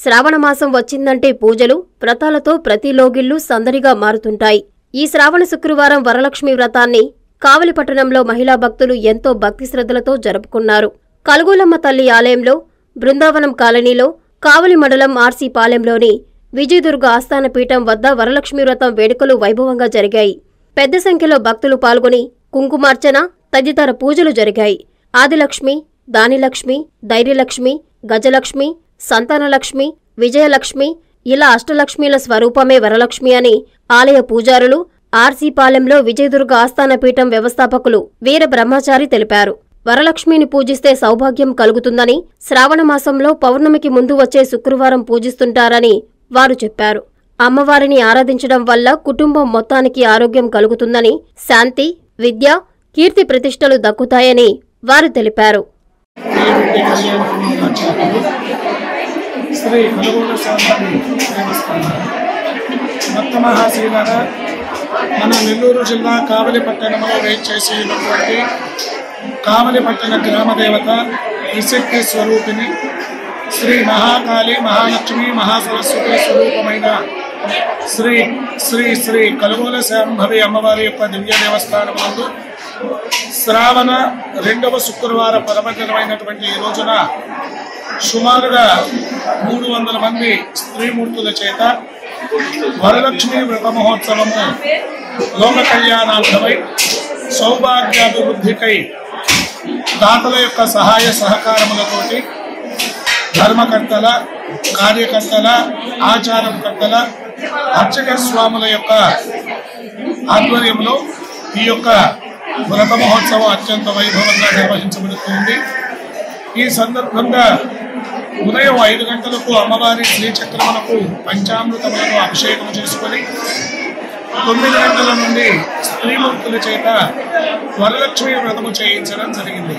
శ్రావణ మాసం వచ్చిందంటే పూజలు వ్రతాలతో ప్రతి లోగిళ్ళు సందడిగా మారుతుంటాయి. ఈ శ్రావణ శుక్రవారం వరలక్ష్మి వ్రతాన్ని కావలి పట్టణంలో మహిళా భక్తులు ఎంతో భక్తి శ్రద్ధలతో జరుపుకున్నారు. కలుగూలమ్మ తల్లి ఆలయంలో బృందావనం కాలనీలో కావలి మండలం ఆర్సీ పాలెంలోని విజయదుర్గ ఆస్థాన పీఠం వద్ద వరలక్ష్మి వ్రతం వేడుకలు వైభవంగా జరిగాయి. పెద్ద సంఖ్యలో భక్తులు పాల్గొని కుంకుమార్చన తదితర పూజలు జరిగాయి. ఆదిలక్ష్మి దానిలక్ష్మి ధైర్యలక్ష్మి గజలక్ష్మి సంతానలక్ష్మి విజయలక్ష్మి ఇలా అష్టలక్ష్మిల స్వరూపమే వరలక్ష్మి అని ఆలయ పూజారులు ఆర్సీపాలెంలో విజయదుర్గ ఆస్థాన పీఠం వ్యవస్థాపకులు వీర బ్రహ్మచారి తెలిపారు. వరలక్ష్మిని పూజిస్తే సౌభాగ్యం కలుగుతుందని శ్రావణమాసంలో పౌర్ణమికి ముందు వచ్చే శుక్రవారం పూజిస్తుంటారని వారు చెప్పారు. అమ్మవారిని ఆరాధించడం వల్ల కుటుంబం మొత్తానికి ఆరోగ్యం కలుగుతుందని శాంతి విద్య కీర్తి ప్రతిష్టలు దక్కుతాయని వారు తెలిపారు. శ్రీ కలుగోల స్వామి దేవస్థానం భక్త మన నెల్లూరు జిల్లా కావలి పట్టణంలో వేచేసి ఉన్నటువంటి కావలి పట్టణ గ్రామ దేవత విశక్తి స్వరూపిణి శ్రీ మహాకాళి మహాలక్ష్మి మహాసరస్వతి స్వరూపమైన శ్రీ శ్రీ శ్రీ కలుగోల శాంభవి అమ్మవారి యొక్క దివ్య దేవస్థానం నందు శ్రావణ రెండవ శుక్రవార పరమదినమైనటువంటి ఈ రోజున సుమారుగా మూడు వందల మంది స్త్రీమూర్తుల చేత వరలక్ష్మి వ్రత మహోత్సవము లోక కళ్యాణార్థమై సౌభాగ్యాభివృద్ధికై దాతల యొక్క సహాయ సహకారములతోటి ధర్మకర్తల కార్యకర్తల ఆచారకర్తల అర్చక స్వాముల యొక్క ఆధ్వర్యంలో ఈ యొక్క వ్రత మహోత్సవం అత్యంత వైభవంగా నిర్వహించబడుతుంది. ఈ సందర్భంగా ఉదయం ఐదు గంటలకు అమ్మవారి శ్రీచక్రములకు పంచామృతములను అభిషేకం చేసుకొని తొమ్మిది గంటల నుండి స్త్రీమూర్తుల చేత వరలక్ష్మి వ్రతము చేయించడం జరిగింది.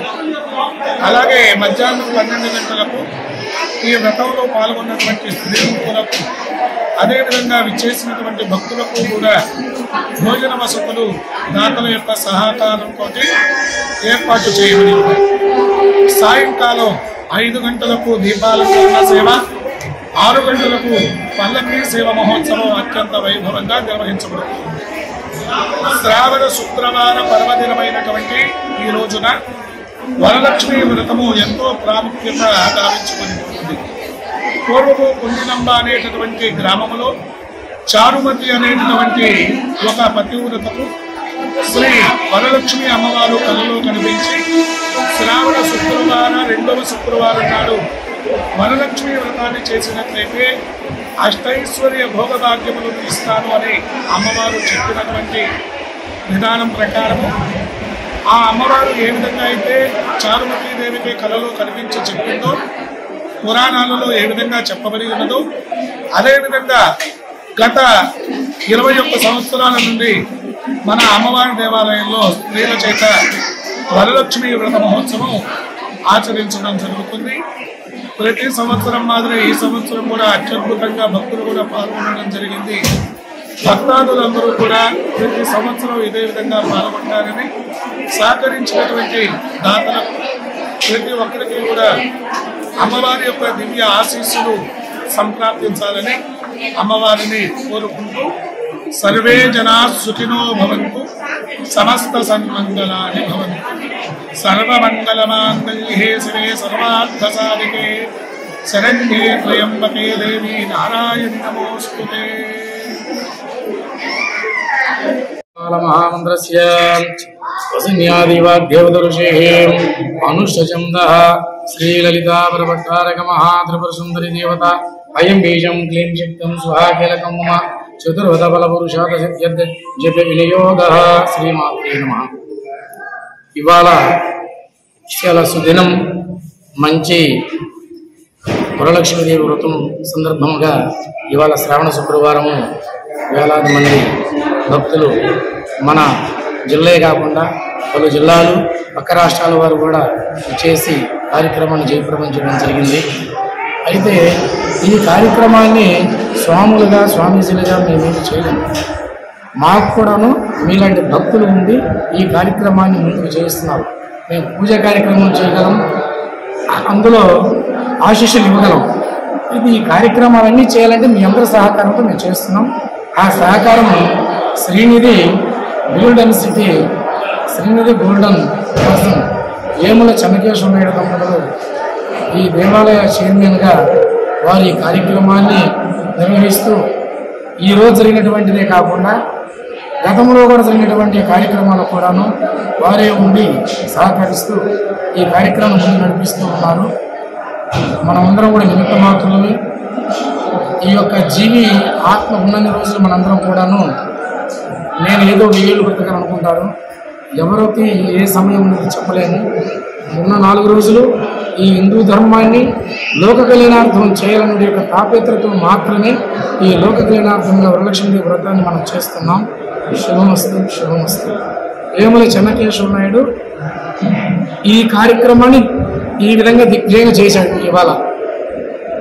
అలాగే మధ్యాహ్నం పన్నెండు గంటలకు ఈ వ్రతంలో పాల్గొన్నటువంటి స్త్రీమూర్తులకు అదేవిధంగా విచ్చేసినటువంటి భక్తులకు కూడా భోజన వసతులు దాతల యొక్క సహకారంతో ఏర్పాటు చేయబడి సాయంకాలం ఐదు గంటలకు దీపాలంకరణ సేవ ఆరు గంటలకు పల్లకి సేవ మహోత్సవం అత్యంత వైభవంగా నిర్వహించబడుతుంది. శ్రావణ శుక్రవార పర్వదినమైనటువంటి ఈ రోజున వరలక్ష్మి వ్రతము ఎంతో ప్రాముఖ్యత గావించుకొని ఉంటుంది పూర్వము కుండినంబ అనేటటువంటి గ్రామములో చారుమతి అనేటటువంటి ఒక పతివ్రతకు శ్రీ వరలక్ష్మి అమ్మవారు కలలో కనిపించి శ్రావణ శుక్రవారం రెండవ శుక్రవారం నాడు వరలక్ష్మి వ్రతాన్ని చేసినట్లయితే అష్టైశ్వర్య భోగభాగ్యములను ఇస్తాను అని అమ్మవారు చెప్పినటువంటి విధానం ప్రకారము. ఆ అమ్మవారు ఏ విధంగా అయితే చారుమతి దేవికి కలలో కనిపించి చెప్పిందో పురాణాలలో ఏ విధంగా చెప్పబడి ఉన్నదో అదేవిధంగా గత ఇరవై ఒక్క సంవత్సరాల నుండి మన అమ్మవారి దేవాలయంలో స్త్రీల చేత వరలక్ష్మి వ్రత మహోత్సవం ఆచరించడం జరుగుతుంది. ప్రతి సంవత్సరం మాదిరి ఈ సంవత్సరం కూడా అత్యద్భుతంగా భక్తులు కూడా పాల్గొనడం జరిగింది. భక్తాదులందరూ కూడా ప్రతి సంవత్సరం ఇదే విధంగా పాల్గొంటారని సహకరించినటువంటి దాతలకు ప్రతి ఒక్కరికి కూడా అమ్మవారి యొక్క దివ్య ఆశీస్సులు సంప్రాప్తించాలని అమ్మవారిని కోరుకుంటూ సర్వే జనా సుఖినో భవంతు సమస్త సన్మంగళాని భవంతు. సర్వమంగళమాంగళ్యే శివే సర్వార్థ సాధికే శరణ్యే త్రయంబకే దేవి నారాయణ నమోస్తుతే కాలమహామంత్రస్య వసిన్యాదివాగ్దేవదరుషేः అనుష్ఠచందः శ్రీలలితాపరభట్టారక మహాత్రిపురసుందరి దేవత అయం బీజం క్లీం శక్తం స్వాకీలకం మమ చతుర్వద బలపురుషాద సిద్ధ్యర్థ జప వినియోగ శ్రీమాత్రే నమ. ఇవాళ చాలా సుదినం మంచి వరలక్ష్మీదేవి వ్రతం సందర్భంగా ఇవాళ శ్రావణ శుక్రవారము వేలాది మంది భక్తులు మన జిల్లే కాకుండా పలు జిల్లాలు పక్క రాష్ట్రాల వారు కూడా చేసి కార్యక్రమాన్ని జయప్రదం చేయడం జరిగింది. అయితే ఈ కార్యక్రమాన్ని స్వాములుగా స్వామీజీలుగా మేమేమి చేయలేము. మాకు కూడాను మీలాంటి భక్తులు ఉండి ఈ కార్యక్రమాన్ని ముందుకు చేస్తున్నారు మేము పూజ కార్యక్రమం చేయగలం. అందులో ఆశీస్సులు ఇవ్వగలం. ఇది ఈ కార్యక్రమాలన్నీ చేయాలంటే మీ అందరి సహకారంతో మేము చేస్తున్నాం. ఆ సహకారం శ్రీనిధి బిల్డన్ సిటీ శ్రీనిధి గోల్డెన్ కోసం ఏముల చెన్నకేశ్వర నాయుడు దంపతులు ఈ దేవాలయ చైర్మన్గా వారి కార్యక్రమాన్ని నిర్వహిస్తూ ఈ రోజు జరిగినటువంటిదే కాకుండా గతంలో కూడా జరిగినటువంటి కార్యక్రమాలు కూడాను వారే ఉండి సహకరిస్తూ ఈ కార్యక్రమం ముందు నడిపిస్తూ ఉన్నారు. మనమందరం కూడా నిమిత్త మాత్రమే ఈ యొక్క జీవి ఆత్మ ఉన్నన్ని రోజులు మనందరం కూడాను నేను ఏదో వెయ్యేళ్ళు బ్రతకాలనుకుంటాను. ఎవరికి ఏ సమయం చెప్పలేము ఉన్న నాలుగు రోజులు ఈ హిందూ ధర్మాన్ని లోక కళ్యాణార్థం చేయాలనే యొక్క తాపేత్రతో మాత్రమే ఈ లోక కళ్యాణార్థంగా వరలక్ష్మీదేవి వ్రతాన్ని మనం చేస్తున్నాం. శుభమస్తు శుభమస్తు ఏమల చెన్నకేశ్వర నాయుడు ఈ కార్యక్రమాన్ని ఈ విధంగా దిగ్విజయంగా చేశాడు ఇవాళ.